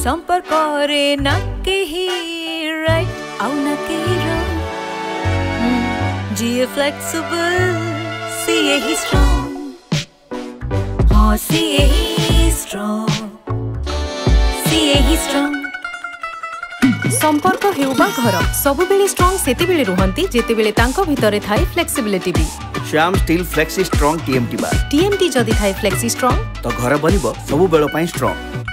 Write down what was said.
ସମ୍ପର୍କରେ ନା କେହି ରାଇଟ୍ ଆଉ ନା କେହି ରଙ୍ଗ ଯିଏ ଫ୍ଲେକ୍ସିବଲ୍ ସିଏ ହିଁ ଷ୍ଟ୍ରଙ୍ଗ ହଁ ସିଏ ହିଁ ଷ୍ଟ୍ରଙ୍ଗ ସିଏ ହିଁ ଷ୍ଟ୍ରଙ୍ଗ ସମ୍ପର୍କ ହେଉ ବା ଘର ସବୁବେଳେ ଷ୍ଟ୍ରଙ୍ଗ ସେତେବେଳେ ରୁହନ୍ତି ଯେତେବେଳେ ତାଙ୍କ ଭିତରେ ଥାଏ ଫ୍ଲେକ୍ସିବିଲିଟି ବି Shyam steel flexi strong TMT bar TMT ଯଦି ଥାଏ ଫ୍ଲେକ୍ସି ଷ୍ଟ୍ରଙ୍ଗ ତ ଘର ବନିବ ସବୁବେଳ ପାଇଁ ଷ୍ଟ୍ରଙ୍ଗ